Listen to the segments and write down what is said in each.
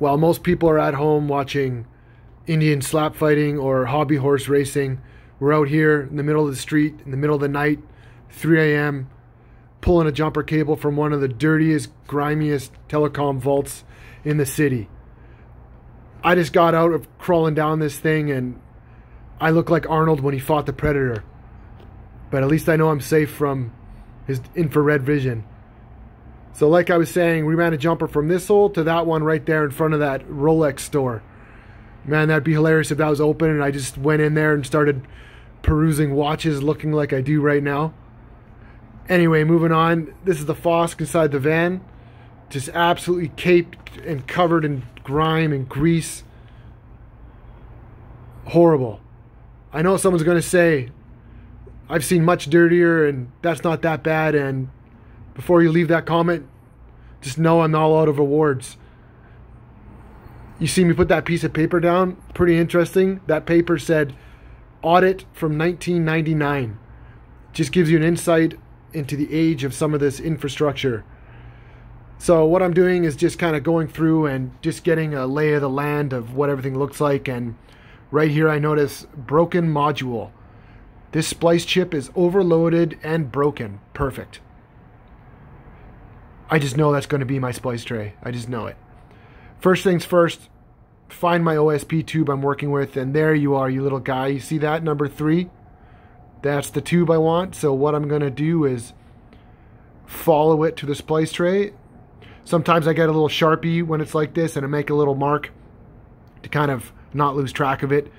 while most people are at home watching Indian slap fighting or hobby horse racing, we're out here in the middle of the street, in the middle of the night, 3 a.m., pulling a jumper cable from one of the dirtiest, grimiest telecom vaults in the city. I just got out of crawling down this thing and I look like Arnold when he fought the Predator. But at least I know I'm safe from his infrared vision. So like I was saying, we ran a jumper from this hole to that one right there in front of that Rolex store. Man, that'd be hilarious if that was open and I just went in there and started perusing watches looking like I do right now. Anyway, moving on. This is the FOSC inside the van. Just absolutely caped and covered in grime and grease. Horrible. I know someone's going to say, I've seen much dirtier and that's not that bad. And before you leave that comment, just know I'm all out of awards. You see me put that piece of paper down? Pretty interesting. That paper said audit from 1999. Just gives you an insight into the age of some of this infrastructure. So what I'm doing is just kind of going through and just getting a lay of the land of what everything looks like. And right here I notice broken module. This splice chip is overloaded and broken. Perfect. I just know that's going to be my splice tray. I just know it. First things first, find my OSP tube I'm working with, and there you are, you little guy. You see that, number three? That's the tube I want. So what I'm going to do is follow it to the splice tray. Sometimes I get a little Sharpie when it's like this, and I make a little mark to kind of not lose track of it.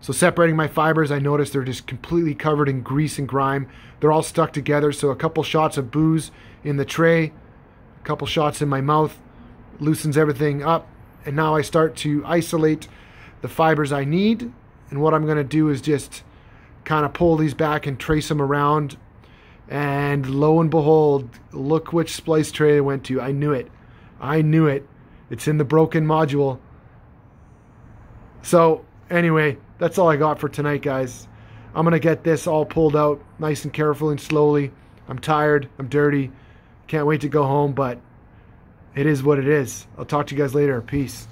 So separating my fibers, I notice they're just completely covered in grease and grime. They're all stuck together, so a couple shots of booze in the tray couple shots in my mouth, loosens everything up, and now I start to isolate the fibers I need. And what I'm going to do is just kind of pull these back and trace them around. And lo and behold, look which splice tray I went to. I knew it. I knew it. It's in the broken module. So, anyway, that's all I got for tonight, guys. I'm going to get this all pulled out nice and carefully and slowly. I'm tired. I'm dirty. Can't wait to go home, but it is what it is. I'll talk to you guys later. Peace.